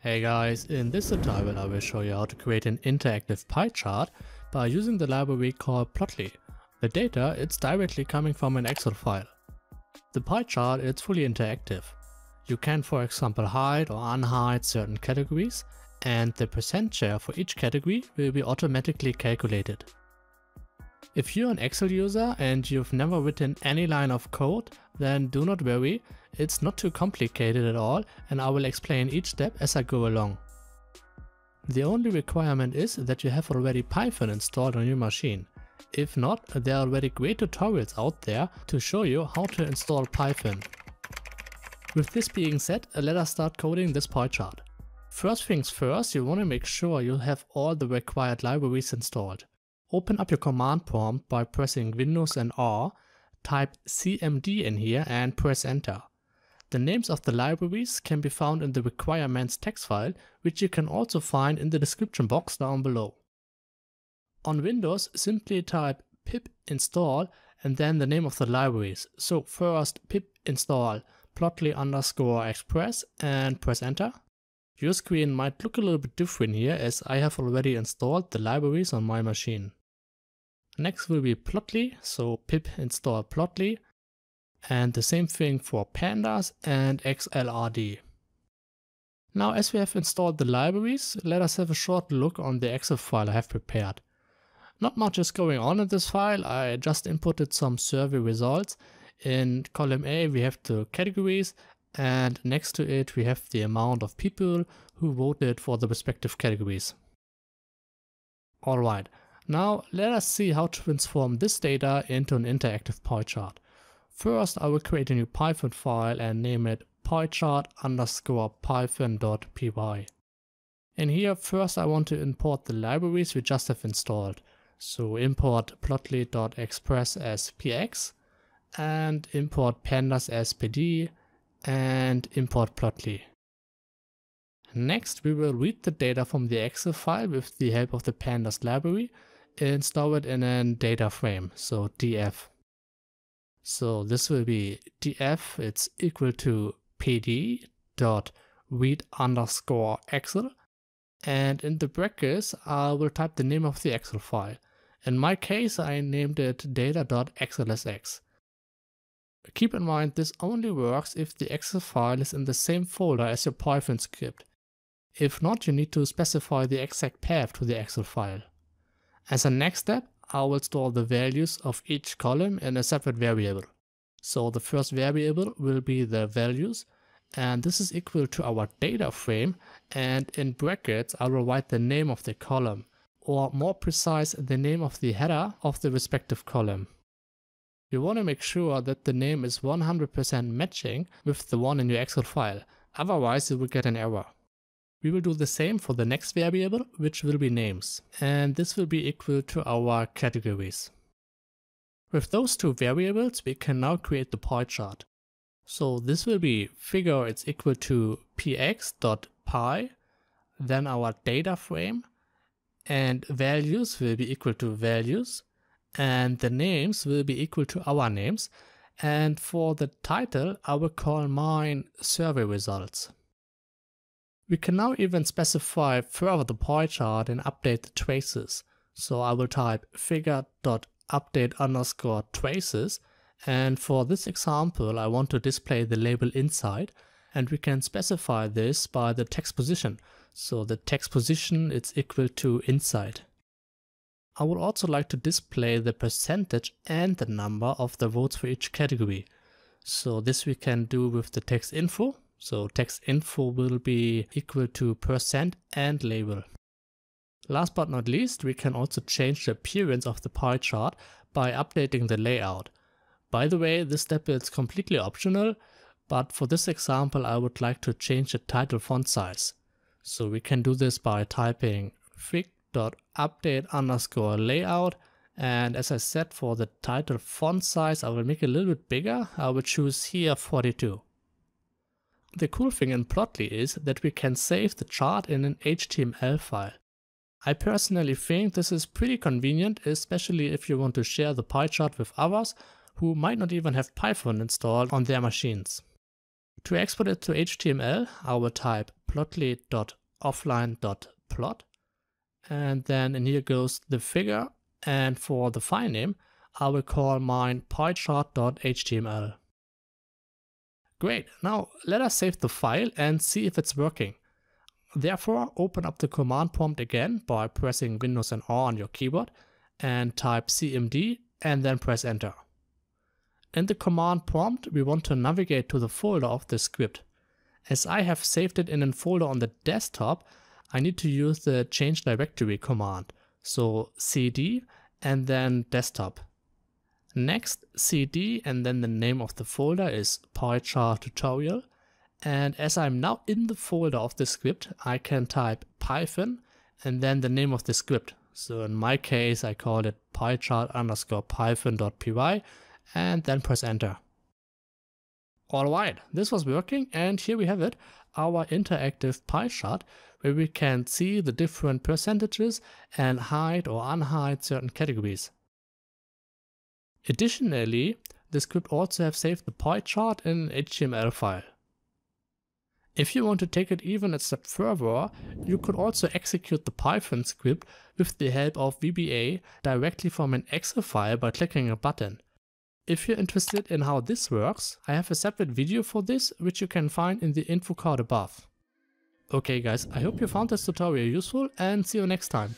Hey guys, in this tutorial I will show you how to create an interactive pie chart by using the library called Plotly. The data it's directly coming from an Excel file. The pie chart is fully interactive. You can for example hide or unhide certain categories and the percent share for each category will be automatically calculated. If you're an Excel user and you've never written any line of code, then do not worry, it's not too complicated at all and I will explain each step as I go along. The only requirement is that you have already Python installed on your machine. If not, there are already great tutorials out there to show you how to install Python. With this being said, let us start coding this pie chart. First things first, you want to make sure you have all the required libraries installed. Open up your command prompt by pressing Windows and R, type cmd in here and press enter. The names of the libraries can be found in the requirements text file, which you can also find in the description box down below. On Windows, simply type pip install and then the name of the libraries. So first pip install plotly underscore express and press enter. Your screen might look a little bit different here as I have already installed the libraries on my machine. Next will be Plotly, so pip install Plotly. And the same thing for pandas and xlrd. Now as we have installed the libraries, let us have a short look on the Excel file I have prepared. Not much is going on in this file, I just inputted some survey results. In column A we have the categories and next to it we have the amount of people who voted for the respective categories. Alright, now let us see how to transform this data into an interactive pie chart. First I will create a new Python file and name it piechart underscore python.py. And here first I want to import the libraries we just have installed. So import plotly.express as px and import pandas as pd and import plotly. Next we will read the data from the Excel file with the help of the pandas library and store it in a data frame, so df. So this will be df, it's equal to pd dot read underscore excel and in the brackets I will type the name of the Excel file. In my case I named it data.xlsx. Keep in mind this only works if the Excel file is in the same folder as your Python script. If not, you need to specify the exact path to the Excel file. As a next step, I will store the values of each column in a separate variable. So the first variable will be the values and this is equal to our data frame and in brackets I will write the name of the column or more precise the name of the header of the respective column. You want to make sure that the name is 100% matching with the one in your Excel file, otherwise you will get an error. We will do the same for the next variable, which will be names, and this will be equal to our categories. With those two variables, we can now create the pie chart. So this will be figure it's equal to px.pie, then our data frame, and values will be equal to values, and the names will be equal to our names, and for the title I will call mine survey results. We can now even specify further the pie chart and update the traces. So I will type figure.update underscore traces and for this example I want to display the label inside and we can specify this by the text position. So the text position is equal to inside. I would also like to display the percentage and the number of the votes for each category. So this we can do with the text info so text info will be equal to percent and label. Last but not least, we can also change the appearance of the pie chart by updating the layout. By the way, this step is completely optional, but for this example I would like to change the title font size. So we can do this by typing fig.update underscore layout and as I said for the title font size I will make it a little bit bigger, I will choose here 42. The cool thing in Plotly is that we can save the chart in an HTML file. I personally think this is pretty convenient, especially if you want to share the pie chart with others who might not even have Python installed on their machines. To export it to HTML, I will type plotly.offline.plot and then in here goes the figure and for the file name, I will call mine pychart.html. Great, now let us save the file and see if it's working. Therefore, open up the command prompt again by pressing Windows and R on your keyboard and type cmd and then press enter. In the command prompt, we want to navigate to the folder of the script. As I have saved it in a folder on the desktop, I need to use the change directory command. So cd and then desktop. Next cd and then the name of the folder is PyChart tutorial. And as I'm now in the folder of the script, I can type python and then the name of the script. So in my case, I call it pychart underscore python.py and then press enter. Alright, this was working and here we have it, our interactive pie chart where we can see the different percentages and hide or unhide certain categories. Additionally, the script also have saved the pie chart in an HTML file. If you want to take it even a step further, you could also execute the Python script with the help of VBA directly from an Excel file by clicking a button. If you're interested in how this works, I have a separate video for this which you can find in the info card above. Okay guys, I hope you found this tutorial useful and see you next time.